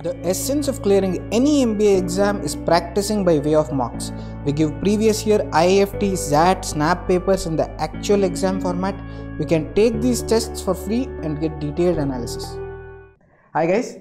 The essence of clearing any MBA exam is practicing by way of mocks. We give previous year IIFT, XAT, SNAP papers in the actual exam format. You can take these tests for free and get detailed analysis. Hi guys,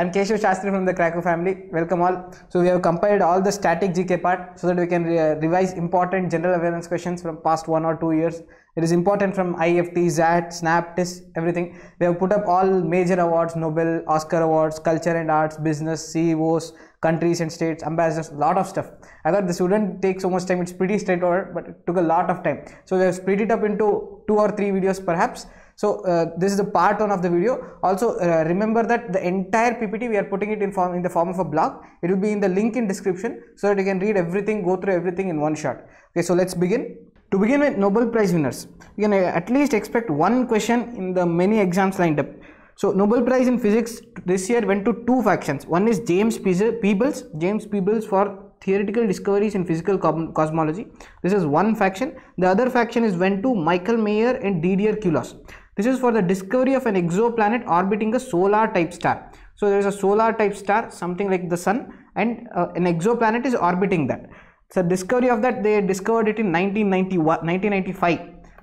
I'm Keshav Shastri from the Cracku family. Welcome all. So we have compiled all the static GK part so that we can re- uh, revise important general awareness questions from past one or two years. It is important from IIFT, XAT, SNAP, TISS, everything. We have put up all major awards, Nobel, Oscar awards, culture and arts, business, CEOs, countries and states, ambassadors, lot of stuff. I thought this wouldn't take so much time. It's pretty straightforward, but it took a lot of time. So we have split it up into two or three videos perhaps. So uh, this is the part one of the video. Also uh, remember that the entire PPT we are putting it in form in the form of a blog. It will be in the link in description so that you can read everything, go through everything in one shot. Okay, so let's begin. To begin with Nobel Prize winners, you can uh, at least expect one question in the many exams lined up. So Nobel Prize in Physics this year went to two factions. One is James Peebles, James Peebles for theoretical discoveries in physical cosmology. This is one faction. The other faction is went to Michael Mayor and Didier Queloz. This is for the discovery of an exoplanet orbiting a solar type star. So there is a solar type star, something like the sun, and uh, an exoplanet is orbiting that. So discovery of that they discovered it in 1995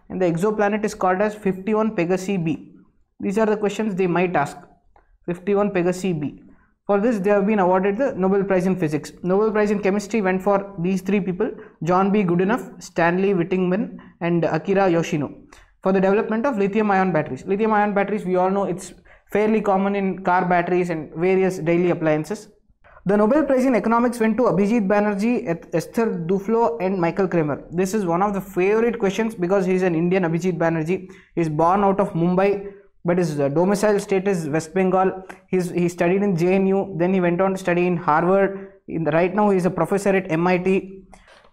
and the exoplanet is called as 51 Pegasi b. These are the questions they might ask. 51 Pegasi b. For this they have been awarded the Nobel Prize in Physics. Nobel Prize in Chemistry went for these three people John B. Goodenough, Stanley Whittingham and Akira Yoshino for the development of lithium ion batteries. Lithium ion batteries we all know it's fairly common in car batteries and various daily appliances. The Nobel Prize in Economics went to Abhijit Banerjee, Esther Duflo and Michael Kremer. This is one of the favorite questions because he is an Indian Abhijit Banerjee. He is born out of Mumbai but his uh, domicile state is West Bengal. He's, he studied in JNU, then he went on to study in Harvard. In the, right now he is a professor at MIT.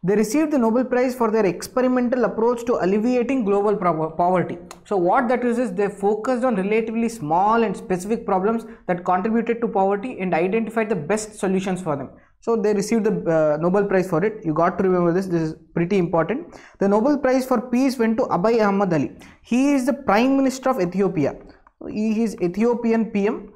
They received the Nobel Prize for their experimental approach to alleviating global poverty. So what that is is they focused on relatively small and specific problems that contributed to poverty and identified the best solutions for them. So they received the uh, Nobel Prize for it. You got to remember this. This is pretty important. The Nobel Prize for Peace went to Abiy Ahmed Ali. He is the Prime Minister of Ethiopia. He is Ethiopian PM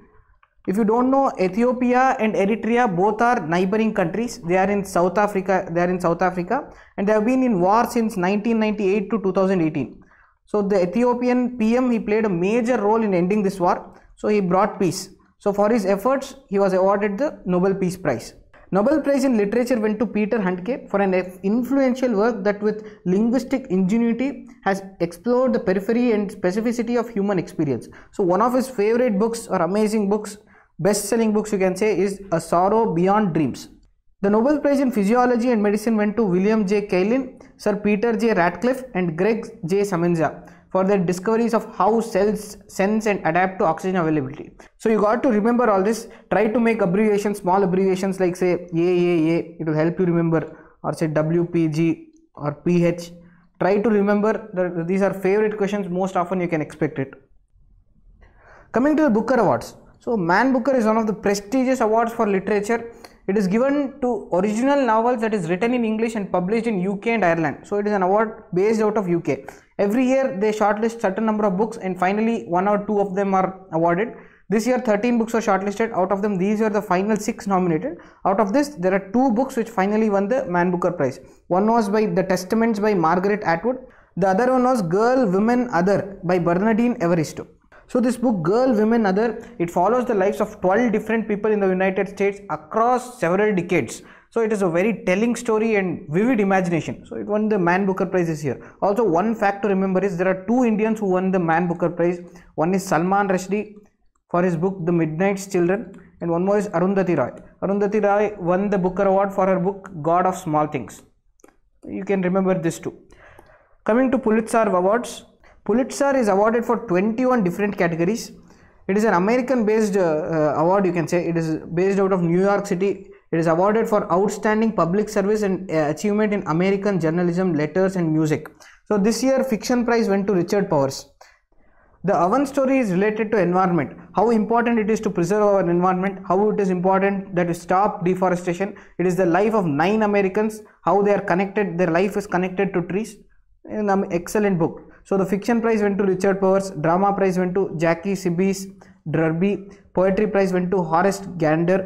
if you don't know ethiopia and eritrea both are neighboring countries. They are in south africa they are in south africa and they have been in war since 1998 to 2018 so the ethiopian pm he played a major role in ending this war. So he brought peace. So for his efforts he was awarded the nobel peace prize. Nobel Prize in Literature went to Peter Handke for an influential work that with linguistic ingenuity has explored the periphery and specificity of human experience. So one of his favorite books or amazing books best-selling books you can say is A Sorrow Beyond Dreams. The Nobel Prize in Physiology and Medicine went to William J. Kaelin, Sir Peter J. Ratcliffe and Greg J. Semenza for their discoveries of how cells sense and adapt to oxygen availability. So you got to remember all this. Try to make abbreviations, small abbreviations like say AAA. It will help you remember or say WPG or PH. Try to remember these are favorite questions. Most often you can expect it. Coming to the Booker Awards. So Man Booker is one of the prestigious awards for literature. It is given to original novels that is written in English and published in UK and Ireland. So it is an award based out of UK. Every year they shortlist certain number of books and finally one or two of them are awarded. This year 13 books were shortlisted. Out of them these are the final 6 nominated. Out of this there are two books which finally won the Man Booker prize. One was by The Testaments by Margaret Atwood. The other one was Girl, Women, Other by Bernardine Evaristo. So this book Girl, Women, Other, it follows the lives of 12 different people in the United States across several decades. So it is a very telling story and vivid imagination. So it won the Man Booker Prize this year. Also one fact to remember is there are two Indians who won the Man Booker Prize. One is Salman Rushdie for his book The Midnight's Children and one more is Arundhati Roy. Arundhati Roy won the Booker Award for her book God of Small Things. You can remember this too. Coming to Pulitzer Awards, Pulitzer is awarded for 21 different categories. It is an American based uh, uh, award you can say. It is based out of New York City. It is awarded for outstanding public service and uh, achievement in American journalism, letters and music. So this year fiction prize went to Richard Powers. The oven story is related to environment, how important it is to preserve our environment, how it is important that we stop deforestation. It is the life of nine Americans, how they are connected, their life is connected to trees. An excellent book. So the fiction prize went to Richard Powers, drama prize went to Jackie Sibblies, Derby. Poetry prize went to Horace Gander.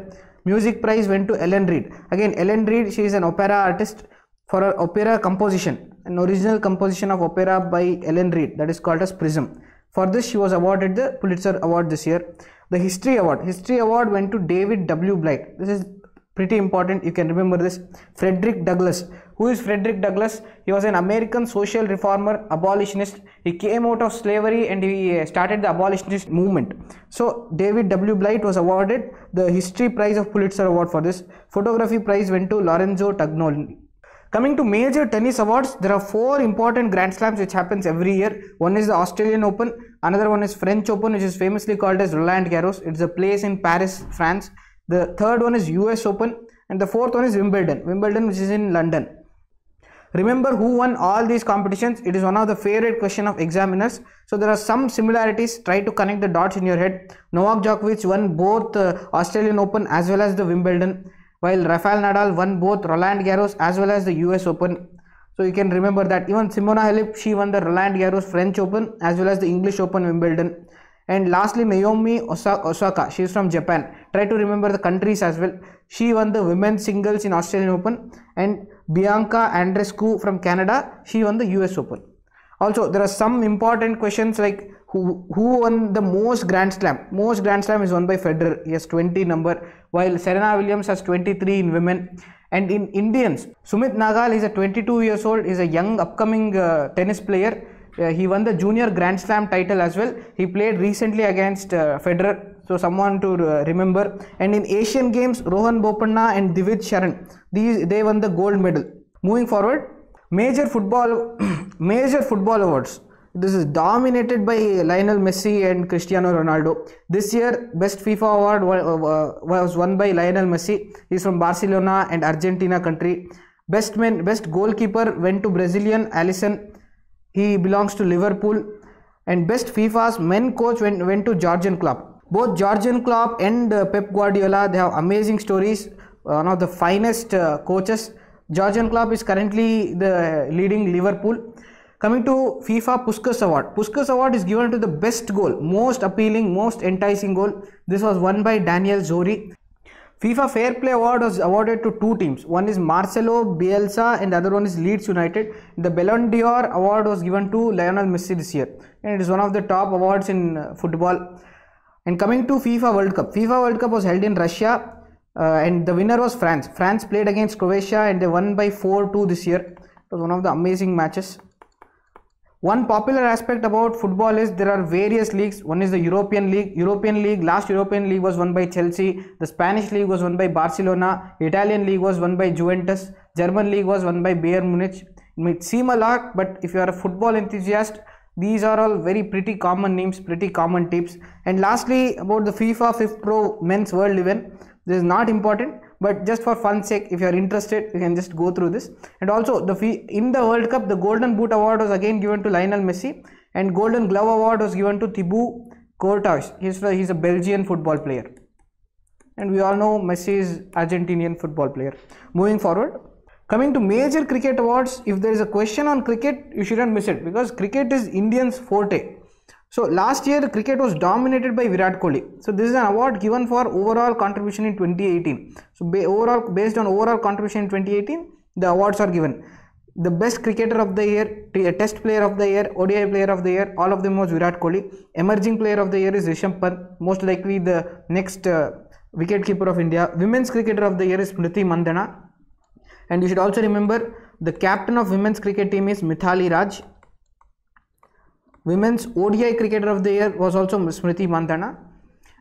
Music prize went to Ellen Reid. Again, Ellen Reid, she is an opera artist for her opera composition, an original composition of opera by Ellen Reid that is called as Prism. For this, she was awarded the Pulitzer Award this year. The History Award. History Award went to David W. Blight. This is pretty important. You can remember this. Frederick Douglass. Who is Frederick Douglass? He was an American social reformer, abolitionist. He came out of slavery and he uh, started the abolitionist movement. So David W. Blight was awarded the History Prize of Pulitzer Award for this. Photography prize went to Lorenzo Tugnoli. Coming to major tennis awards, there are four important Grand Slams which happens every year. One is the Australian Open, another one is French Open, which is famously called as Roland Garros. It's a place in Paris, France. The third one is US Open, and the fourth one is Wimbledon. Wimbledon, which is in London. Remember who won all these competitions? It is one of the favorite question of examiners. So there are some similarities. Try to connect the dots in your head. Novak Djokovic won both uh, Australian Open as well as the Wimbledon, while Rafael Nadal won both Roland Garros as well as the US Open. So you can remember that even Simona Halep she won the Roland Garros French Open as well as the English Open Wimbledon. And lastly, Naomi Osaka, she is from Japan. Try to remember the countries as well. She won the women's singles in Australian Open, and Bianca Andreescu from Canada, she won the US Open. Also, there are some important questions like who who won the most Grand Slam? Most Grand Slam is won by Federer. He has 20 number, while Serena Williams has 23 in women. And in Indians, Sumit Nagal is a 22 years old. is a young upcoming uh, tennis player. He won the junior Grand Slam title as well. He played recently against uh, Federer, so someone to uh, remember. And in Asian Games, Rohan Bopanna and Divij Sharan, these they won the gold medal. Moving forward, major football, major football awards. This is dominated by Lionel Messi and Cristiano Ronaldo. This year, best FIFA award was won by Lionel Messi. He's from Barcelona and Argentina country. Best man, best goalkeeper went to Brazilian Alisson he belongs to Liverpool. And best FIFA's men coach went, went to Jürgen Klopp. Both Jürgen Klopp and uh, Pep Guardiola, they have amazing stories. One of the finest uh, coaches. Jürgen Klopp is currently the leading Liverpool. Coming to FIFA Puskas Award. Puskas Award is given to the best goal, most appealing, most enticing goal. This was won by Daniel Zsóri. FIFA Fair Play Award was awarded to two teams. One is Marcelo Bielsa and the other one is Leeds United. The Ballon d'Or award was given to Lionel Messi this year. And it is one of the top awards in uh, football. And coming to FIFA World Cup. FIFA World Cup was held in Russia uh, and the winner was France. France played against Croatia and they won by 4-2 this year. It was one of the amazing matches. One popular aspect about football is there are various leagues. One is the European League. European League, last European League was won by Chelsea. The Spanish League was won by Barcelona. Italian League was won by Juventus. German League was won by Bayern Munich. It might seem a lot, but if you are a football enthusiast, these are all very pretty common names, pretty common tips. And lastly, about the FIFA 5 Pro Men's World Event, this is not important, but just for fun sake, if you are interested, you can just go through this. And also, the in the World Cup, the Golden Boot Award was again given to Lionel Messi, and Golden Glove Award was given to Thibaut Courtois. He's a, he's a Belgian football player, and we all know Messi is Argentinian football player. Moving forward, coming to major cricket awards, if there is a question on cricket, you shouldn't miss it because cricket is Indians' forte. So last year cricket was dominated by Virat Kohli. So this is an award given for overall contribution in 2018. So overall based on overall contribution in 2018, the awards are given. The best cricketer of the year, test player of the year, ODI player of the year, all of them was Virat Kohli. Emerging player of the year is Rishabh Pant, most likely the next uh, wicket keeper of India. Women's cricketer of the year is Smriti Mandhana. And you should also remember the captain of women's cricket team is Mithali Raj. Women's ODI cricketer of the year was also Smriti Mandhana.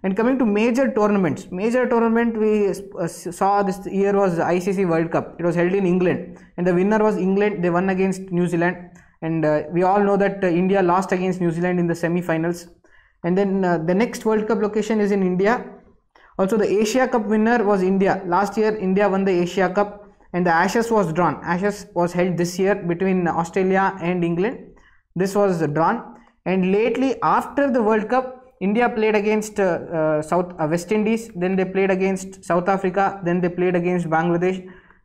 And coming to major tournaments, major tournament we uh, saw this year was ICC World Cup. It was held in England, and the winner was England. They won against New Zealand, and uh, we all know that uh, India lost against New Zealand in the semi-finals. And then uh, the next World Cup location is in India. Also, the Asia Cup winner was India. Last year, India won the Asia Cup, and the Ashes was drawn. Ashes was held this year between Australia and England. This was drawn, and lately after the World Cup, India played against uh, uh, South uh, West Indies. Then they played against South Africa. Then they played against Bangladesh.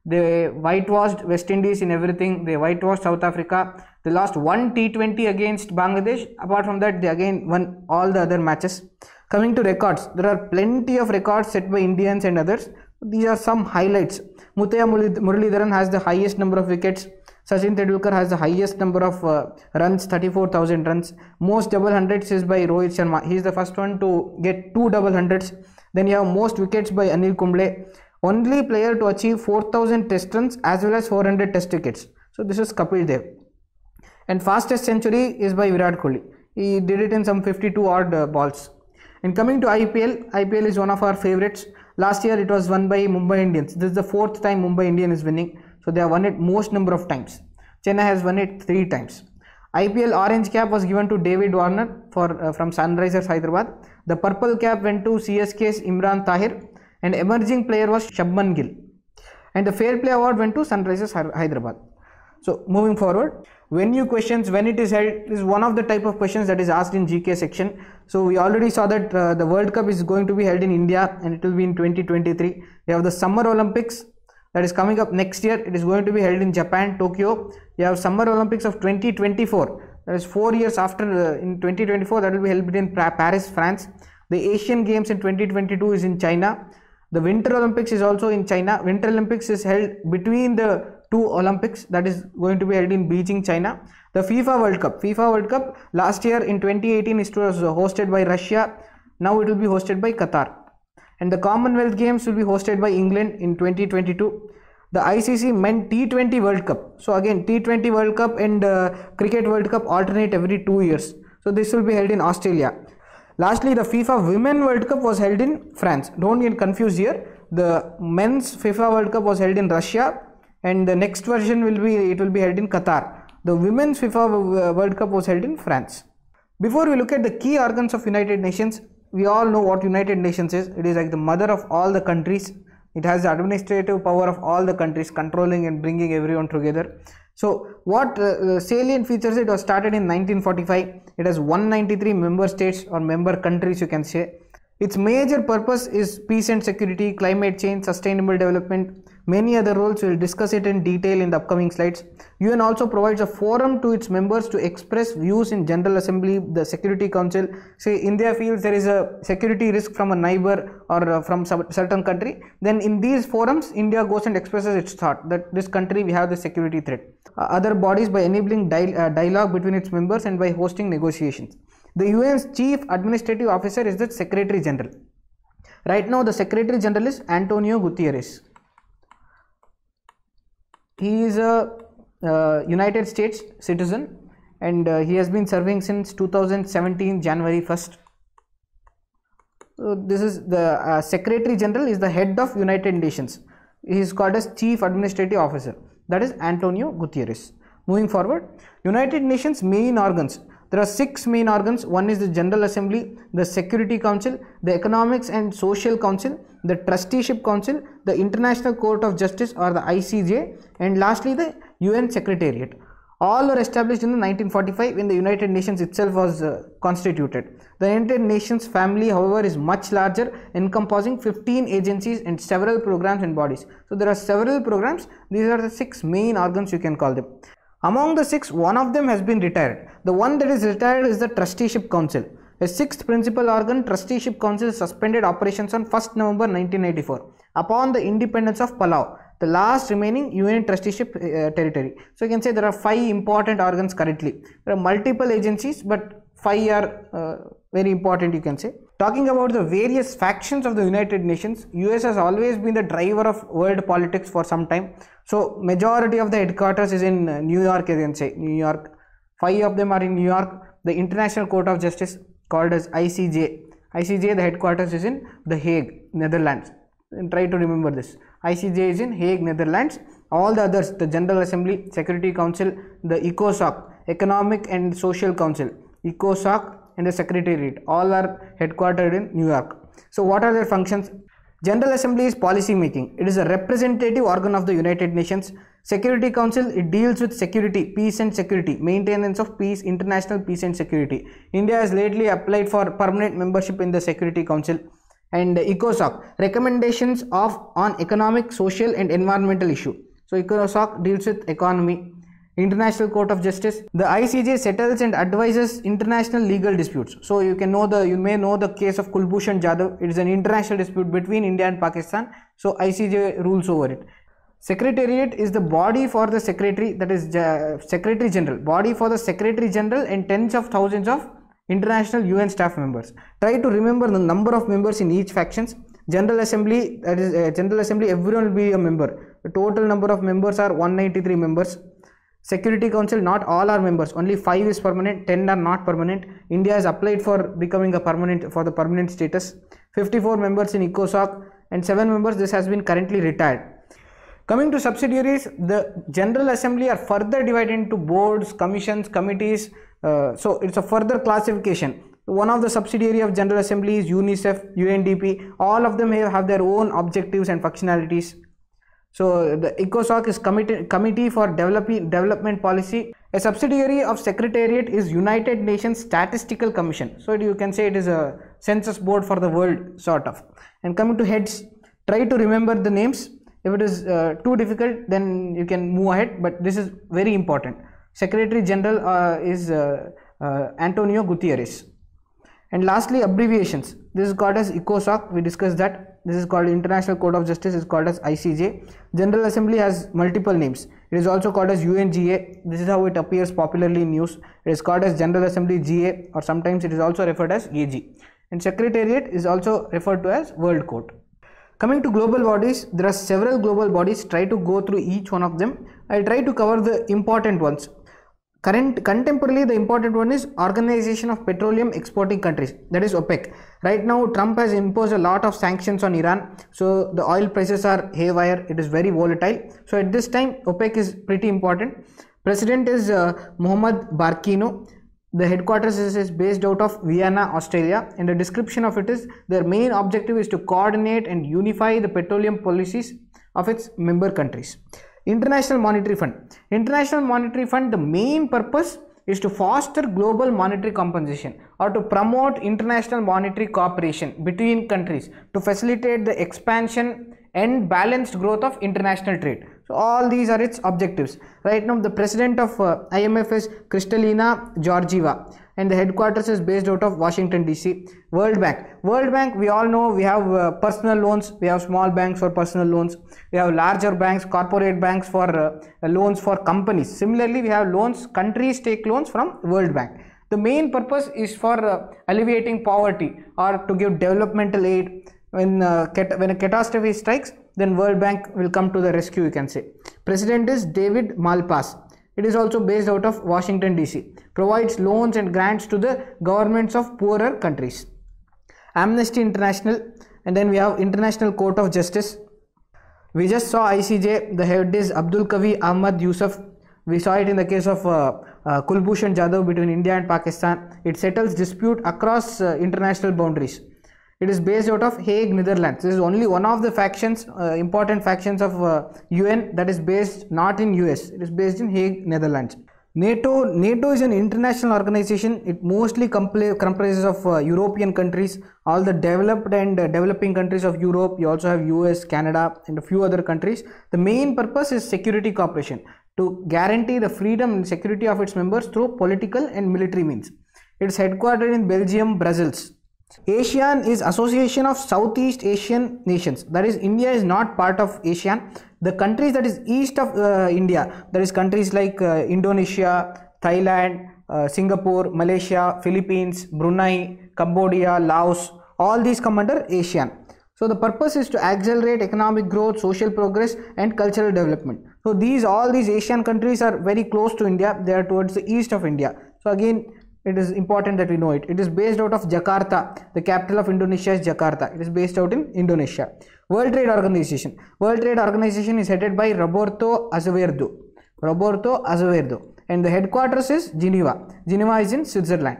They whitewashed West Indies in everything. They whitewashed South Africa. They lost one T20 against Bangladesh. Apart from that, they again won all the other matches. Coming to records, there are plenty of records set by Indians and others. These are some highlights. Muttiah Muralidharan has the highest number of wickets. Sachin Tendulkar has the highest number of uh, runs, 34,000 runs. Most double hundreds is by Rohit Sharma. He is the first one to get two double hundreds. Then you have most wickets by Anil Kumble. Only player to achieve 4,000 test runs as well as 400 test wickets. So this is Kapil Dev. And fastest century is by Virat Kohli. He did it in some 52 odd uh, balls. And coming to IPL, IPL is one of our favorites. Last year it was won by Mumbai Indians. This is the fourth time Mumbai Indian is winning. So they have won it most number of times. Chennai has won it three times. IPL orange cap was given to David Warner for uh, from Sunrisers Hyderabad. The purple cap went to CSK's Imran Tahir and emerging player was Shubman Gill. And the fair play award went to Sunrisers Hyderabad. So moving forward, venue questions when it is held is one of the type of questions that is asked in GK section. So we already saw that uh, the World Cup is going to be held in India and it will be in 2023. We have the Summer Olympics that is coming up next year. It is going to be held in Japan, Tokyo. You have Summer Olympics of 2024. That is four years after uh, in 2024 that will be held in Paris, France. The Asian Games in 2022 is in China. The Winter Olympics is also in China. Winter Olympics is held between the two Olympics that is going to be held in Beijing, China. The FIFA World Cup. FIFA World Cup last year in 2018 it was hosted by Russia. Now it will be hosted by Qatar. And the Commonwealth Games will be hosted by England in 2022. The ICC Men T20 World Cup. So again T20 World Cup and uh, Cricket World Cup alternate every two years. So this will be held in Australia. Lastly, the FIFA Women World Cup was held in France. Don't get confused here. The men's FIFA World Cup was held in Russia and the next version will be it will be held in Qatar. The women's FIFA World Cup was held in France. Before we look at the key organs of United Nations, we all know what United Nations is. It is like the mother of all the countries. It has the administrative power of all the countries, controlling and bringing everyone together. So, what uh, salient features it was started in 1945. It has 193 member states or member countries, you can say. Its major purpose is peace and security, climate change, sustainable development, many other roles. We will discuss it in detail in the upcoming slides. UN also provides a forum to its members to express views in General Assembly, the Security Council. Say India feels there is a security risk from a neighbor or uh, from some certain country, then in these forums, India goes and expresses its thought that this country we have the security threat. Uh, other bodies by enabling uh, dialogue between its members and by hosting negotiations. The UN's chief administrative officer is the Secretary General. Right now, the Secretary General is Antonio Guterres. He is a uh, United States citizen and uh, he has been serving since 2017 January 1st. So this is the uh, Secretary General is the head of United Nations. He is called as Chief Administrative Officer. That is Antonio Guterres. Moving forward, United Nations main organs there are six main organs. One is the General Assembly, the Security Council, the Economics and Social Council, the Trusteeship Council, the International Court of Justice or the ICJ, and lastly the UN Secretariat. All were established in 1945 when the United Nations itself was uh, constituted. The United Nations family, however, is much larger, encompassing 15 agencies and several programs and bodies. So there are several programs. These are the six main organs you can call them. Among the six, one of them has been retired. The one that is retired is the Trusteeship Council. A sixth principal organ, Trusteeship Council, suspended operations on 1st November 1984 upon the independence of Palau, the last remaining UN trusteeship uh, territory. So you can say there are five important organs currently. There are multiple agencies, but five are uh, very important you can say. Talking about the various factions of the United Nations, US has always been the driver of world politics for some time. So majority of the headquarters is in uh, New York, you can say New York. Five of them are in New York. The International Court of Justice called as ICJ. ICJ, the headquarters is in The Hague, Netherlands. And try to remember this. ICJ is in Hague, Netherlands. All the others, the General Assembly, Security Council, the ECOSOC, Economic and Social Council, ECOSOC and the Secretariat, all are headquartered in New York. So what are their functions? General Assembly is policy making. It is a representative organ of the United Nations. Security Council, it deals with security, peace and security, maintenance of peace, international peace and security. India has lately applied for permanent membership in the Security Council. And ECOSOC, recommendations of on economic, social and environmental issue. So ECOSOC deals with economy. International Court of Justice. The ICJ settles and advises international legal disputes. So you can know the you may know the case of Kulbhushan Jadhav. It is an international dispute between India and Pakistan. So ICJ rules over it. Secretariat is the body for the secretary that is Secretary General. Body for the Secretary General and tens of thousands of international UN staff members. Try to remember the number of members in each factions. General Assembly that is uh, General Assembly everyone will be a member. The total number of members are 193 members. Security Council, not all are members, only 5 is permanent, 10 are not permanent. India has applied for becoming a permanent for the permanent status. 54 members in ECOSOC and 7 members this has been currently retired. Coming to subsidiaries, the General Assembly are further divided into boards, commissions, committees. Uh, so it's a further classification. One of the subsidiary of General Assembly is UNICEF, UNDP. All of them have, have their own objectives and functionalities. So the ECOSOC is committee, committee for developing development policy. A subsidiary of Secretariat is United Nations Statistical Commission. So you can say it is a census board for the world sort of. And coming to heads, try to remember the names. If it is uh, too difficult, then you can move ahead. But this is very important. Secretary General uh, is uh, uh Antonio Guterres. And lastly, abbreviations. This is called as ECOSOC. We discussed that this is called international court of justice is called as icj general assembly has multiple names. It is also called as unga this is how it appears popularly in news. It is called as general assembly ga or sometimes it is also referred as ag and secretariat is also referred to as world court. Coming to global bodies there are several global bodies. Try to go through each one of them. I'll try to cover the important ones current contemporarily the important one is organization of petroleum exporting countries that is opec. Right now trump has imposed a lot of sanctions on iran so the oil prices are haywire it is very volatile. So at this time opec is pretty important. President is uh, mohammad barkindo. The headquarters is, is based out of vienna australia. And the description of it is their main objective is to coordinate and unify the petroleum policies of its member countries International Monetary Fund. International Monetary Fund, the main purpose is to foster global monetary compensation or to promote international monetary cooperation between countries to facilitate the expansion and balanced growth of international trade. So all these are its objectives. Right now the president of uh, IMF is Kristalina Georgieva and the headquarters is based out of Washington DC. World Bank. World Bank, we all know we have uh, personal loans, we have small banks for personal loans, we have larger banks, corporate banks for uh, loans for companies. Similarly, we have loans, countries take loans from World Bank. The main purpose is for uh, alleviating poverty or to give developmental aid when uh, when a catastrophe strikes then world bank will come to the rescue you can say president is david malpass it is also based out of Washington DC. Provides loans and grants to the governments of poorer countries. Amnesty International and then we have International Court of Justice. We just saw ICJ. The head is Abdul Kavi Ahmad Yusuf. We saw it in the case of uh, uh, Kulbhushan Jadhav between India and Pakistan. It settles dispute across uh, international boundaries. It is based out of Hague, Netherlands. This is only one of the factions, uh, important factions of uh, UN that is based not in US. It is based in Hague, Netherlands. NATO, NATO is an international organization. It mostly comprises of uh, European countries, all the developed and uh, developing countries of Europe. You also have US, Canada, and a few other countries. The main purpose is security cooperation to guarantee the freedom and security of its members through political and military means. It is headquartered in Belgium, Brussels. ASEAN is Association of Southeast Asian Nations. That is, India is not part of ASEAN. The countries that is east of uh, India, that is countries like uh, Indonesia, Thailand, uh, Singapore, Malaysia, Philippines, Brunei, Cambodia, Laos, all these come under ASEAN. So the purpose is to accelerate economic growth, social progress and cultural development. So these all these Asian countries are very close to India. They are towards the east of India. So again it is important that we know it. It is based out of Jakarta. The capital of Indonesia is Jakarta. It is based out in Indonesia. World Trade Organization. World Trade Organization is headed by Roberto Azevedo. Roberto Azevedo. And the headquarters is Geneva. Geneva is in Switzerland.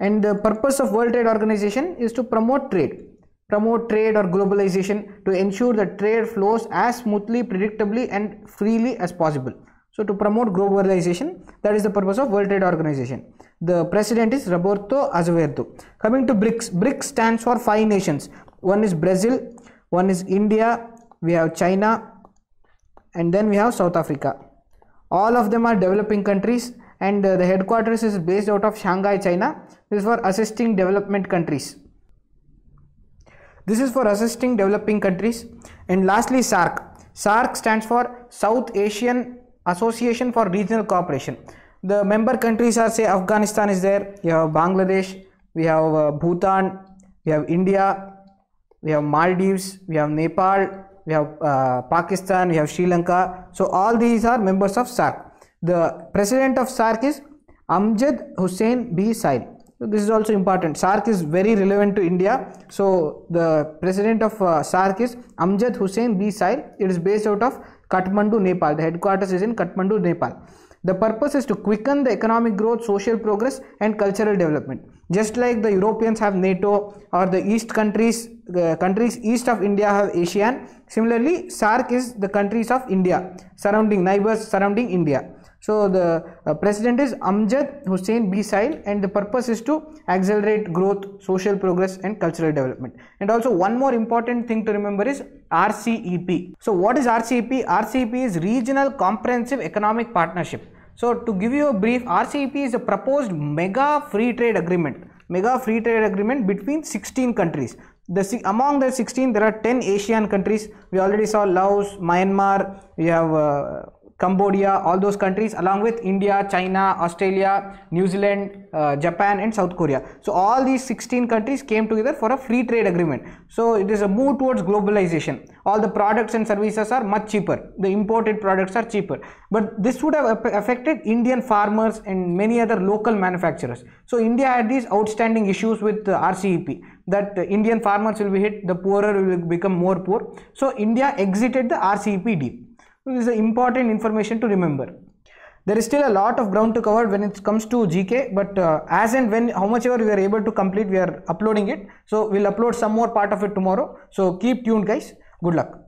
And the purpose of World Trade Organization is to promote trade. Promote trade or globalization to ensure that trade flows as smoothly, predictably and freely as possible. So to promote globalization, that is the purpose of World Trade Organization. The president is Roberto Azevedo. Coming to BRICS, BRICS stands for five nations. One is Brazil, one is India, we have China, and then we have South Africa. all of them are developing countries and uh, the headquarters is based out of Shanghai, China. This is for assisting development countries. This is for assisting developing countries. And lastly, SAARC. SAARC stands for South Asian Association for Regional Cooperation. The member countries are say Afghanistan is there, you have Bangladesh, we have uh, Bhutan, we have India, we have Maldives, we have Nepal, we have uh, Pakistan, we have Sri Lanka. So all these are members of SAARC. The president of SAARC is Amjad Hussein B. Sial. So this is also important. SAARC is very relevant to India. So the president of uh, SAARC is Amjad Hussein B. Sial. It is based out of Kathmandu, Nepal. The headquarters is in Kathmandu, Nepal. The purpose is to quicken the economic growth, social progress, and cultural development. Just like the Europeans have NATO or the East countries, uh, countries east of India have ASEAN. Similarly, SAARC is the countries of India, surrounding neighbors surrounding India. So the uh, president is Amjad Hussein B. Sial and the purpose is to accelerate growth, social progress and cultural development. And also one more important thing to remember is RCEP. So what is RCEP? RCEP is Regional Comprehensive Economic Partnership. So to give you a brief, RCEP is a proposed mega free trade agreement, mega free trade agreement between 16 countries. The, among the 16 there are 10 Asian countries. We already saw Laos, Myanmar, we have uh, Cambodia, all those countries along with India, China, Australia, New Zealand, uh, Japan and South Korea. So all these 16 countries came together for a free trade agreement. So it is a move towards globalization. All the products and services are much cheaper. The imported products are cheaper. But this would have affected Indian farmers and many other local manufacturers. So India had these outstanding issues with uh, RCEP that Indian farmers will be hit, the poorer will become more poor. So India exited the RCEP deal. This is an important information to remember. There is still a lot of ground to cover when it comes to GK, but uh, as and when how much ever we are able to complete, we are uploading it. So we'll upload some more part of it tomorrow. So keep tuned, guys. Good luck.